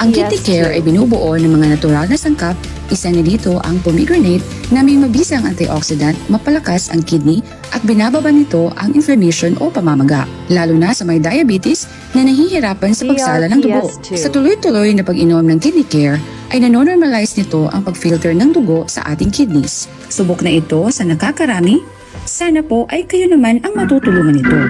Ang kidney care ay binubuo ng mga natural na sangkap. Isa na dito ang pomegranate na may mabisang antioxidant, mapalakas ang kidney at binababa nito ang inflammation o pamamaga, lalo na sa may diabetes na nahihirapan sa pagsala ng dugo. Sa tuloy-tuloy na pag-inom ng kidney care, ay nanonormalize nito ang pag-filter ng dugo sa ating kidneys. Subok na ito sa nakakarami. Sana po ay kayo naman ang matutulungan nito.